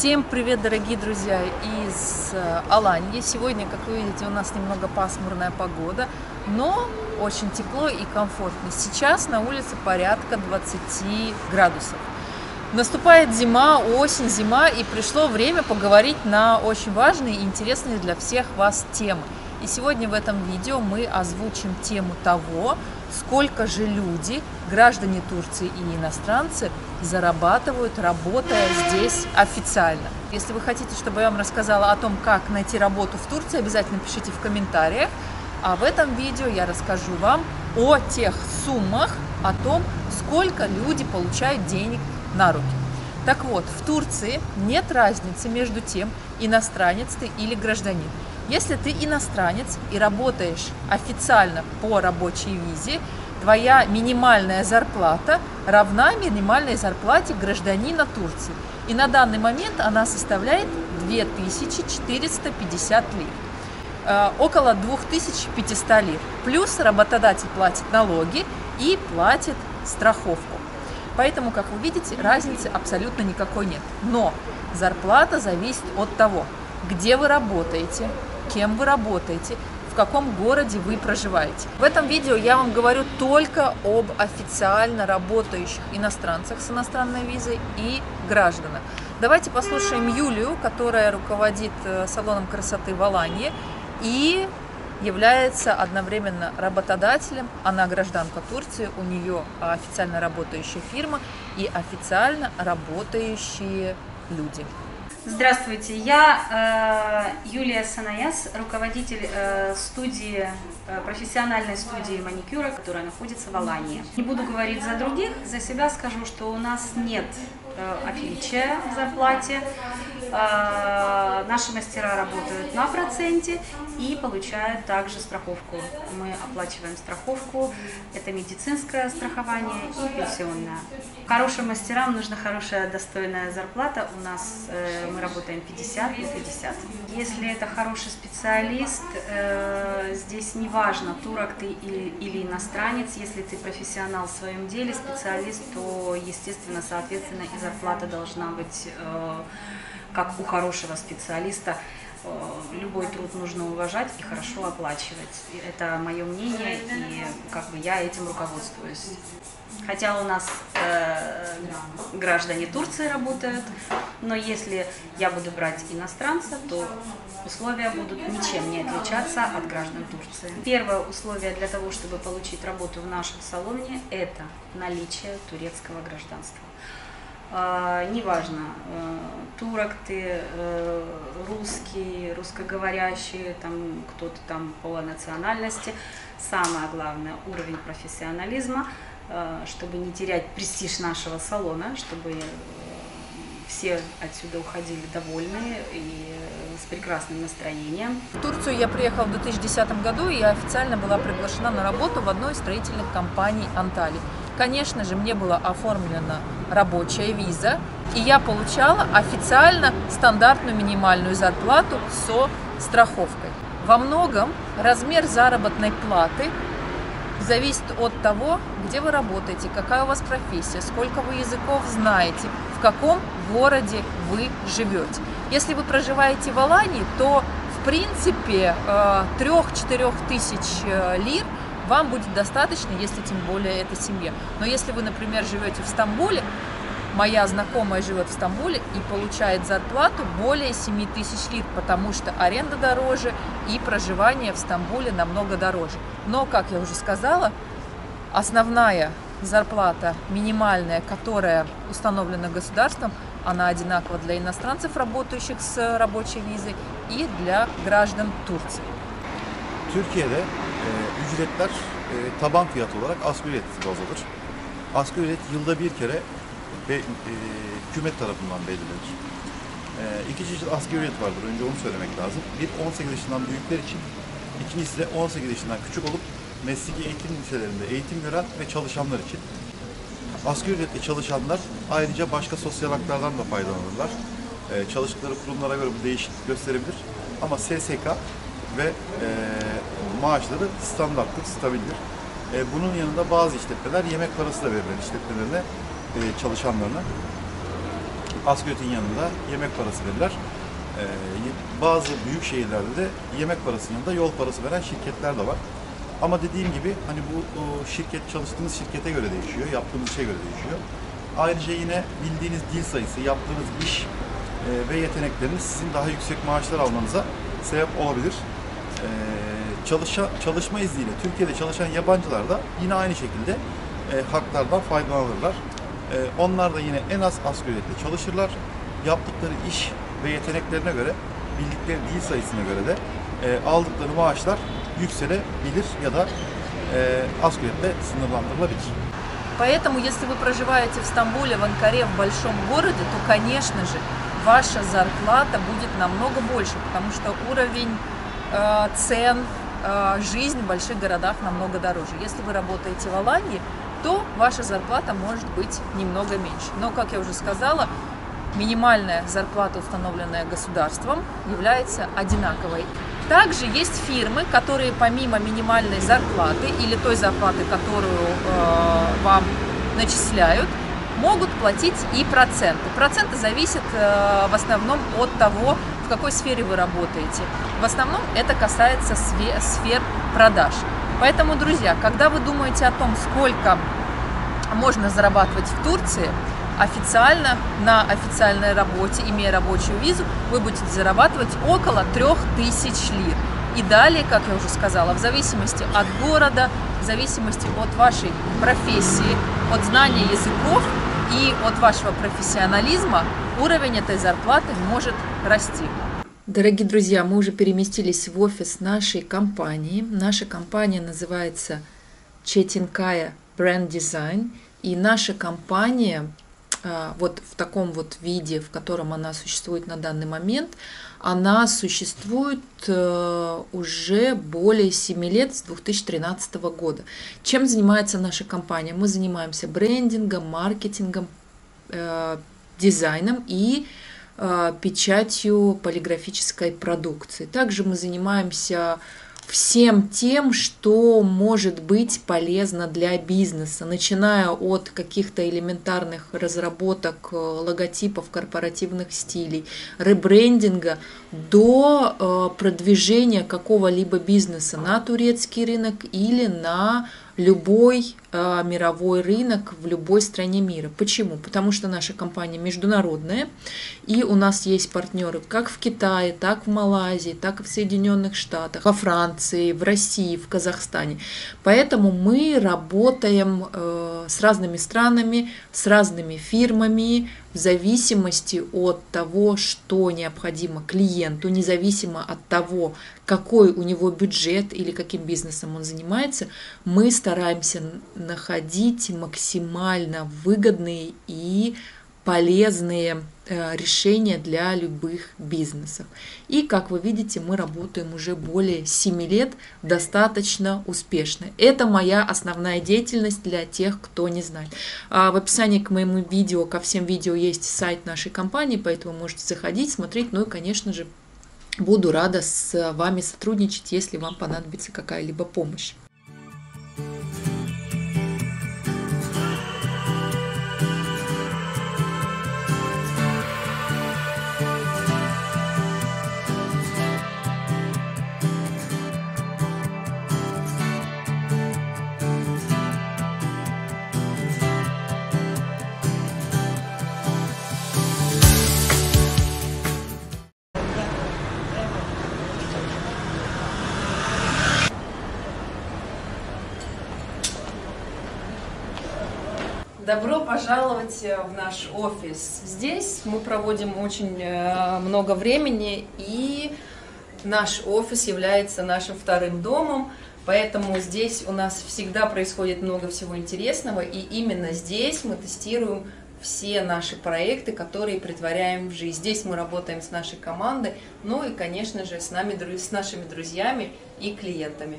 Всем привет, дорогие друзья, из э, Аланьи. Сегодня, как вы видите, у нас немного пасмурная погода, но очень тепло и комфортно. Сейчас на улице порядка 20 градусов. Наступает зима, осень, зима, и пришло время поговорить на очень важные и интересные для всех вас темы. И сегодня в этом видео мы озвучим тему того, сколько же люди, граждане Турции и иностранцы, зарабатывают, работая здесь официально. Если вы хотите, чтобы я вам рассказала о том, как найти работу в Турции, обязательно пишите в комментариях. А в этом видео я расскажу вам о тех суммах, о том, сколько люди получают денег на руки. Так вот, в Турции нет разницы между тем, иностранец ты или гражданин. Если ты иностранец и работаешь официально по рабочей визе, твоя минимальная зарплата равна минимальной зарплате гражданина Турции. И на данный момент она составляет 2450 лир. Э, около 2500 лир. Плюс работодатель платит налоги и платит страховку. Поэтому, как вы видите, разницы абсолютно никакой нет. Но зарплата зависит от того, где вы работаете, кем вы работаете, в каком городе вы проживаете. В этом видео я вам говорю только об официально работающих иностранцах с иностранной визой и гражданах. Давайте послушаем Юлию, которая руководит э, салоном красоты в Алании и является одновременно работодателем, она гражданка Турции, у нее официально работающая фирма и официально работающие люди. Здравствуйте, я э, Юлия Санаяс, руководитель э, студии, э, профессиональной студии маникюра, которая находится в Алании. Не буду говорить за других, за себя скажу, что у нас нет отличия в зарплате. Э, наши мастера работают на проценте и получают также страховку. Мы оплачиваем страховку, это медицинское страхование и пенсионное. Хорошим мастерам нужна хорошая достойная зарплата. У нас э, мы работаем 50 на 50. Если это хороший специалист, э, здесь не важно, турок ты или иностранец, если ты профессионал в своем деле, специалист, то, естественно, соответственно, и зарплата должна быть э, как у хорошего специалиста, э, любой труд нужно уважать и хорошо оплачивать. Это мое мнение, и как бы я этим руководствуюсь. Хотя у нас э, граждане Турции работают, но если я буду брать иностранца, то условия будут ничем не отличаться от граждан Турции. Первое условие для того, чтобы получить работу в нашем салоне, это наличие турецкого гражданства. А, неважно, э, турок ты, э, русский, русскоговорящий, там кто-то там по национальности. Самое главное – уровень профессионализма, э, чтобы не терять престиж нашего салона, чтобы все отсюда уходили довольные и с прекрасным настроением. В Турцию я приехала в 2010 году и официально была приглашена на работу в одной из строительных компаний Анталии. Конечно же, мне была оформлена рабочая виза, и я получала официально стандартную минимальную зарплату со страховкой. Во многом размер заработной платы зависит от того, где вы работаете, какая у вас профессия, сколько вы языков знаете, в каком городе вы живете. Если вы проживаете в Алании, то в принципе 3-4 э, тысяч э, лир – вам будет достаточно, если тем более это семья. Но если вы, например, живете в Стамбуле, моя знакомая живет в Стамбуле и получает зарплату более 7 тысяч лир, потому что аренда дороже и проживание в Стамбуле намного дороже. Но, как я уже сказала, основная зарплата минимальная, которая установлена государством, она одинакова для иностранцев, работающих с рабочей визой, и для граждан Турции. Türkiye'de e, ücretler e, taban fiyat olarak asgari ücret baz alır. Asgari ücret yılda bir kere be, e, hükümet tarafından belirlenir. E, iki çeşit asgari ücret vardır. Önce onu söylemek lazım. Bir 18 yaşından büyükler için, ikincisi de 18 yaşından küçük olup mesleki eğitim liselerinde eğitim gören ve çalışanlar için. Asgari ücretle çalışanlar ayrıca başka sosyal haklardan da faydalanırlar. Ee, çalıştıkları kurumlara göre bu değişiklik gösterebilir. Ama SSK ve e, maaşları standarttır, stabildir. E, bunun yanında bazı işletmeler yemek parası da verirler işletmelerine, e, çalışanlarına. ücretin yanında yemek parası verirler. Ee, bazı büyük şehirlerde de yemek parasının yanında yol parası veren şirketler de var. Ama dediğim gibi hani bu şirket çalıştığınız şirkete göre değişiyor, yaptığınız işe göre değişiyor. Ayrıca yine bildiğiniz dil sayısı, yaptığınız iş e, ve yetenekleriniz sizin daha yüksek maaşlar almanıza sebep olabilir Ee, çalışa, çalışma izniyle Türkiye'de çalışan yabancılar da yine aynı şekilde e, haklardan faydalanırlar. E, onlar da yine en az asgari ücretle çalışırlar. Yaptıkları iş ve yeteneklerine göre, bildikleri dil sayısına göre de e, aldıkları maaşlar yükselebilir ya da e, asgari ücretle sınırlandırılabilir. Поэтому, если вы проживаете в Стамбуле, в Анкаре, в большом городе, то, конечно же, ваша зарплата будет намного больше, потому что уровень э, цен, э, жизнь в больших городах намного дороже. Если вы работаете в Алании, то ваша зарплата может быть немного меньше. Но, как я уже сказала, минимальная зарплата, установленная государством, является одинаковой. Также есть фирмы, которые помимо минимальной зарплаты или той зарплаты, которую э, вам начисляют, могут платить и проценты. Проценты зависят э, в основном от того, какой сфере вы работаете. В основном это касается сфер продаж. Поэтому, друзья, когда вы думаете о том, сколько можно зарабатывать в Турции, официально, на официальной работе, имея рабочую визу, вы будете зарабатывать около 3000 лир. И далее, как я уже сказала, в зависимости от города, в зависимости от вашей профессии, от знания языков и от вашего профессионализма, уровень этой зарплаты может расти. Дорогие друзья, мы уже переместились в офис нашей компании. Наша компания называется Четинкая Brand Design. И наша компания а, вот в таком вот виде, в котором она существует на данный момент, она существует э, уже более 7 лет, с 2013 года. Чем занимается наша компания? Мы занимаемся брендингом, маркетингом, э, дизайном и печатью полиграфической продукции. Также мы занимаемся всем тем, что может быть полезно для бизнеса, начиная от каких-то элементарных разработок э, логотипов корпоративных стилей, ребрендинга до э, продвижения какого-либо бизнеса на турецкий рынок или на любой э, мировой рынок в любой стране мира. Почему? Потому что наша компания международная, и у нас есть партнеры как в Китае, так в Малайзии, так и в Соединенных Штатах, во Франции, в России, в Казахстане. Поэтому мы работаем э, с разными странами, с разными фирмами, в зависимости от того, что необходимо клиенту, независимо от того, какой у него бюджет или каким бизнесом он занимается, мы стараемся находить максимально выгодные и полезные решения для любых бизнесов. И, как вы видите, мы работаем уже более 7 лет достаточно успешно. Это моя основная деятельность для тех, кто не знает. А в описании к моему видео, ко всем видео есть сайт нашей компании, поэтому можете заходить, смотреть. Ну и, конечно же, буду рада с вами сотрудничать, если вам понадобится какая-либо помощь. Добро пожаловать э, в наш офис. Здесь мы проводим очень э, много времени, и наш офис является нашим вторым домом, поэтому здесь у нас всегда происходит много всего интересного, и именно здесь мы тестируем все наши проекты, которые притворяем в жизнь. Здесь мы работаем с нашей командой, ну и, конечно же, с, нами, с нашими друзьями и клиентами.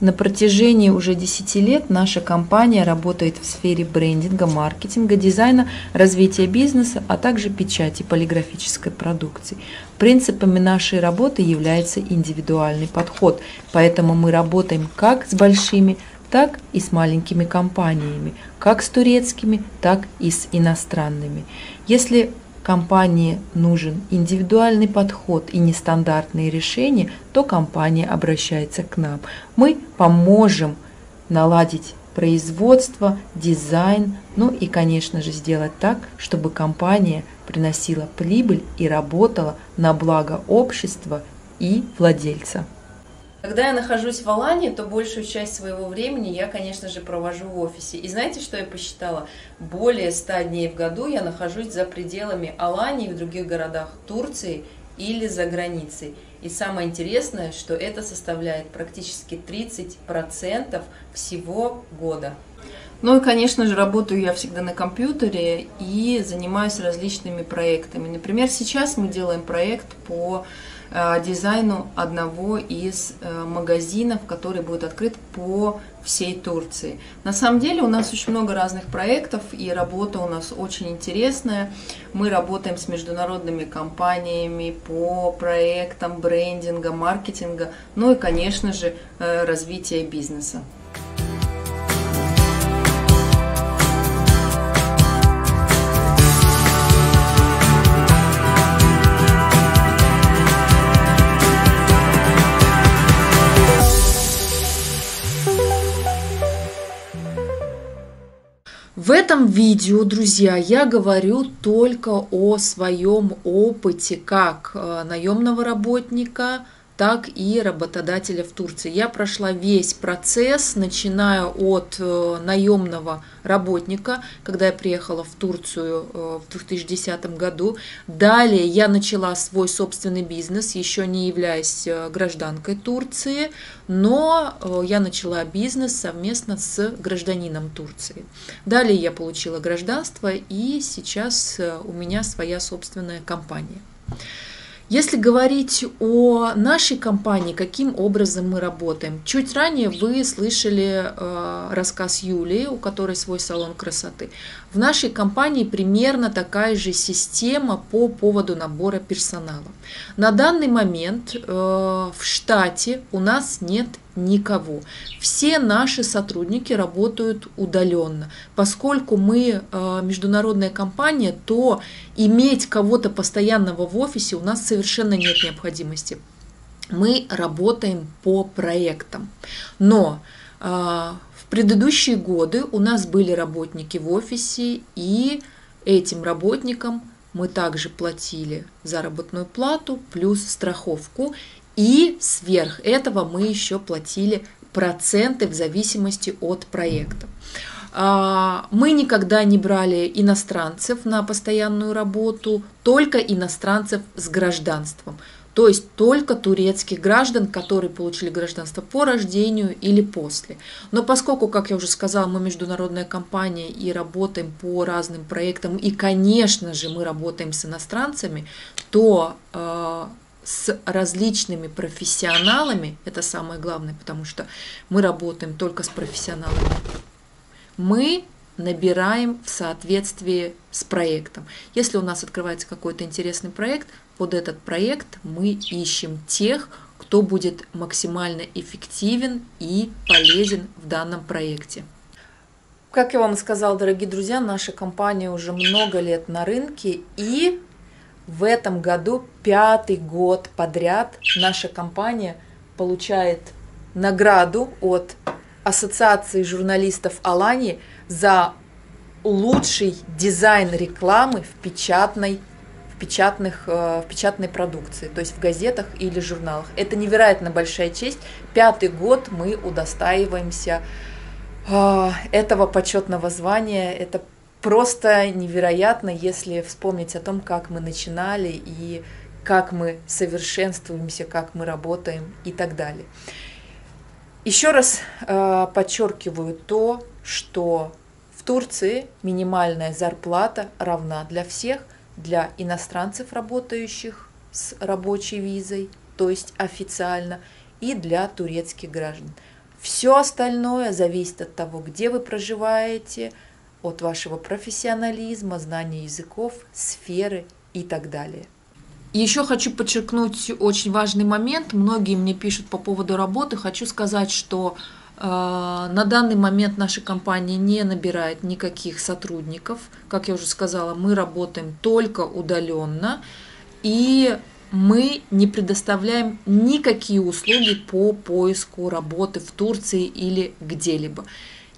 На протяжении уже 10 лет наша компания работает в сфере брендинга, маркетинга, дизайна, развития бизнеса, а также печати полиграфической продукции. Принципами нашей работы является индивидуальный подход, поэтому мы работаем как с большими, так и с маленькими компаниями, как с турецкими, так и с иностранными. Если компании нужен индивидуальный подход и нестандартные решения, то компания обращается к нам. Мы поможем наладить производство, дизайн, ну и, конечно же, сделать так, чтобы компания приносила прибыль и работала на благо общества и владельца. Когда я нахожусь в Алании, то большую часть своего времени я, конечно же, провожу в офисе. И знаете, что я посчитала? Более 100 дней в году я нахожусь за пределами Алании в других городах Турции или за границей. И самое интересное, что это составляет практически 30% всего года. Ну и, конечно же, работаю я всегда на компьютере и занимаюсь различными проектами. Например, сейчас мы делаем проект по дизайну одного из э, магазинов, который будет открыт по всей Турции. На самом деле у нас очень много разных проектов, и работа у нас очень интересная. Мы работаем с международными компаниями по проектам брендинга, маркетинга, ну и, конечно же, э, развития бизнеса. Этом видео, друзья, я говорю только о своем опыте как э, наемного работника, так и работодателя в Турции. Я прошла весь процесс, начиная от э, наемного работника, когда я приехала в Турцию э, в 2010 году. Далее я начала свой собственный бизнес, еще не являясь э, гражданкой Турции, но я начала бизнес совместно с гражданином Турции. Далее я получила гражданство, и сейчас у меня своя собственная компания. Если говорить о нашей компании, каким образом мы работаем, чуть ранее вы слышали э, рассказ Юлии, у которой свой салон красоты. В нашей компании примерно такая же система по поводу набора персонала. На данный момент э, в штате у нас нет никого. Все наши сотрудники работают удаленно. Поскольку мы э, международная компания, то иметь кого-то постоянного в офисе у нас совершенно нет необходимости. Мы работаем по проектам. Но э, в предыдущие годы у нас были работники в офисе, и этим работникам мы также платили заработную плату плюс страховку и сверх этого мы еще платили проценты в зависимости от проекта. А, мы никогда не брали иностранцев на постоянную работу, только иностранцев с гражданством. То есть только турецких граждан, которые получили гражданство по рождению или после. Но поскольку, как я уже сказала, мы международная компания и работаем по разным проектам, и, конечно же, мы работаем с иностранцами, то а, с различными профессионалами, это самое главное, потому что мы работаем только с профессионалами, мы набираем в соответствии с проектом. Если у нас открывается какой-то интересный проект, под этот проект мы ищем тех, кто будет максимально эффективен и полезен в данном проекте. Как я вам сказала, дорогие друзья, наша компания уже много лет на рынке и в этом году пятый год подряд наша компания получает награду от Ассоциации журналистов Алании за лучший дизайн рекламы в печатной в, печатных, э, в печатной продукции, то есть в газетах или журналах. Это невероятно большая честь. Пятый год мы удостаиваемся э, этого почетного звания. Это просто невероятно, если вспомнить о том, как мы начинали и как мы совершенствуемся, как мы работаем и так далее. Еще раз э, подчеркиваю то, что в Турции минимальная зарплата равна для всех, для иностранцев, работающих с рабочей визой, то есть официально, и для турецких граждан. Все остальное зависит от того, где вы проживаете, от вашего профессионализма, знания языков, сферы и так далее. Еще хочу подчеркнуть очень важный момент. Многие мне пишут по поводу работы. Хочу сказать, что А, на данный момент наша компания не набирает никаких сотрудников. Как я уже сказала, мы работаем только удаленно. И мы не предоставляем никакие услуги по поиску работы в Турции или где-либо.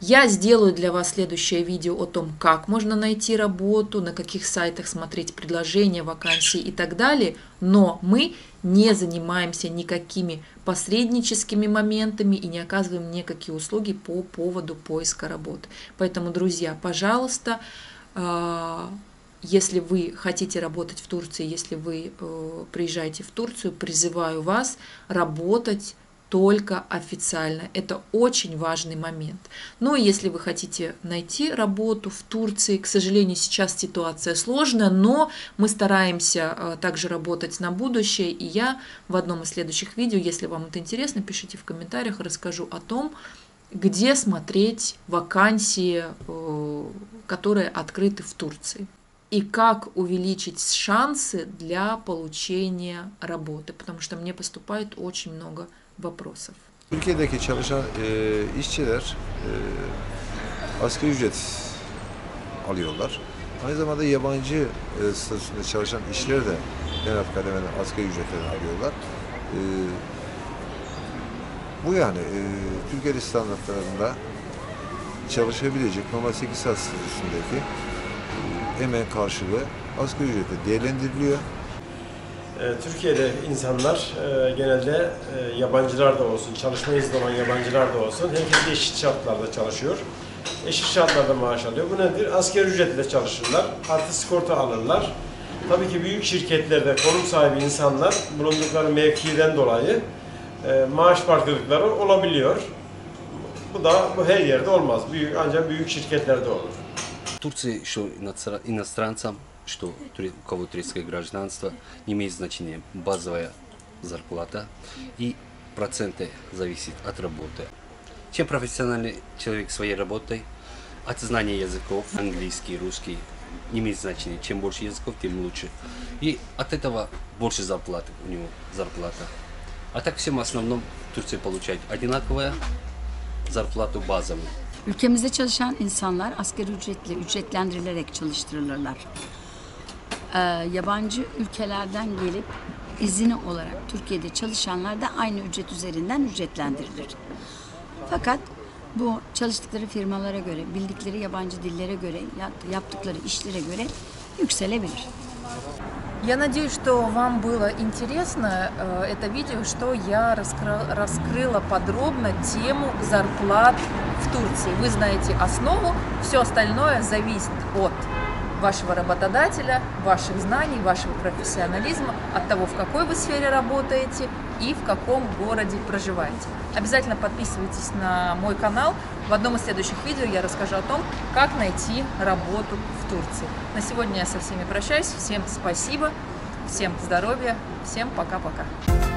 Я сделаю для вас следующее видео о том, как можно найти работу, на каких сайтах смотреть предложения, вакансии и так далее, но мы не занимаемся никакими посредническими моментами и не оказываем никакие услуги по поводу поиска работы. Поэтому, друзья, пожалуйста, а, если вы хотите работать в Турции, если вы э, приезжаете в Турцию, призываю вас работать только официально. Это очень важный момент. Но если вы хотите найти работу в Турции, к сожалению, сейчас ситуация сложная, но мы стараемся э, также работать на будущее. И я в одном из следующих видео, если вам это интересно, пишите в комментариях, расскажу о том, где смотреть вакансии, э, которые открыты в Турции и как увеличить шансы для получения работы, потому что мне поступает очень много вопросов. Türkiye'deki çalışan e, işçiler e, asgari ücret alıyorlar. Aynı zamanda yabancı e, statüsünde çalışan işçiler de en alt kademeden asgari ücretlerini alıyorlar. E, bu yani e, Türkiye'li standartlarında çalışabilecek normal 8 saat statüsündeki e, emeğin karşılığı asgari ücretle değerlendiriliyor. Ee, Türkiye'de insanlar e, genelde e, yabancılar da olsun, çalışma izni olan yabancılar da olsun, herkes eşit şartlarda çalışıyor. Eşit şartlarda maaş alıyor. Bu nedir? Asgari ücretle çalışırlar, artı sigorta alırlar. Tabii ki büyük şirketlerde konum sahibi insanlar bulundukları mevkiden dolayı e, maaş farklılıkları olabiliyor. Bu da bu her yerde olmaz. Büyük ancak büyük şirketlerde olur. В Турции, что иностра- иностранцам, что у кого турецкое гражданство, не имеет значения базовая зарплата и проценты зависит от работы. Чем профессиональный человек своей работой, от знания языков, английский, русский, не имеет значения. Чем больше языков, тем лучше. И от этого больше зарплаты у него зарплата. А так всем основном Турция получает одинаковая зарплату базовую. Ülkemizde çalışan insanlar asgari ücretle ücretlendirilerek çalıştırılırlar. Ee, yabancı ülkelerden gelip izini olarak Türkiye'de çalışanlar da aynı ücret üzerinden ücretlendirilir. Fakat bu çalıştıkları firmalara göre, bildikleri yabancı dillere göre, yap- yaptıkları işlere göre yükselebilir. Я надеюсь, что вам было интересно э, это видео, что я раскры- раскрыла подробно тему зарплат в Турции. Вы знаете основу, все остальное зависит от вашего работодателя, ваших знаний, вашего профессионализма, от того, в какой вы сфере работаете и в каком городе проживаете. Обязательно подписывайтесь на мой канал. В одном из следующих видео я расскажу о том, как найти работу в Турции. На сегодня я со всеми прощаюсь. Всем спасибо, всем здоровья, всем пока-пока.